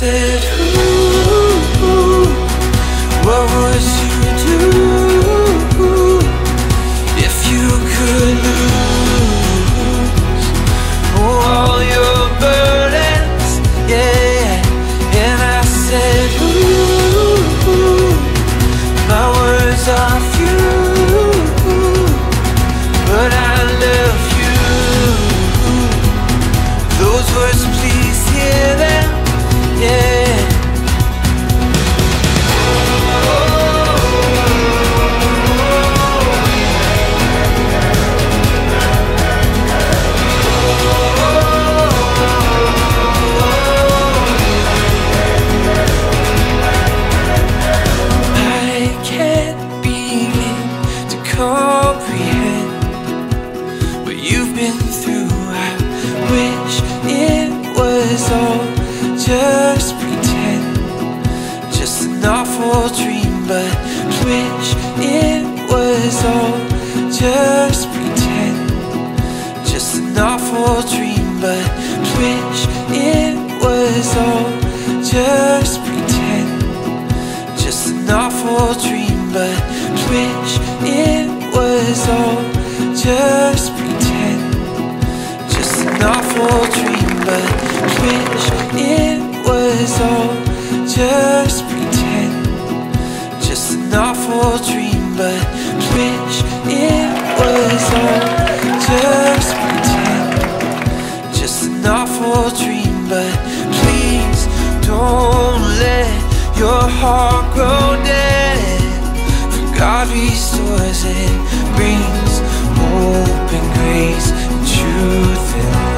Said, Ooh, what would you do if you could lose all your burdens? Yeah. And I said, Ooh, my words are few, been through. I wish it was all just pretend, just an awful dream. But wish it was all just pretend, just an awful dream. But wish it was all just pretend just an awful dream, but wish it was all just an dream, but wish it was all just pretend. Just an awful dream, but wish it was all just pretend. Just an awful dream, but please don't let your heart grow dead. For God restores it, brings hope and grace, and truth and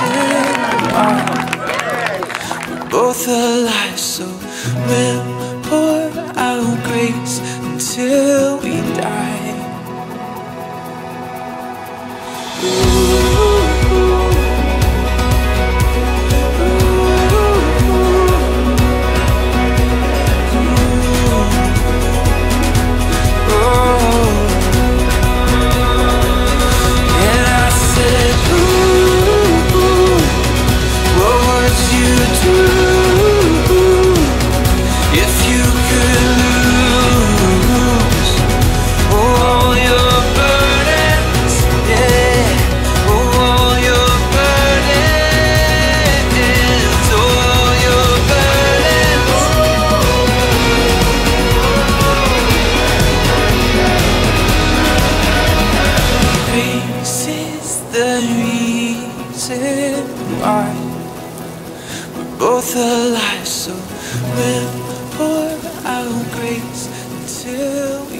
we're both alive, so we'll pour out grace until we die. both alive, so we'll pour out grace until we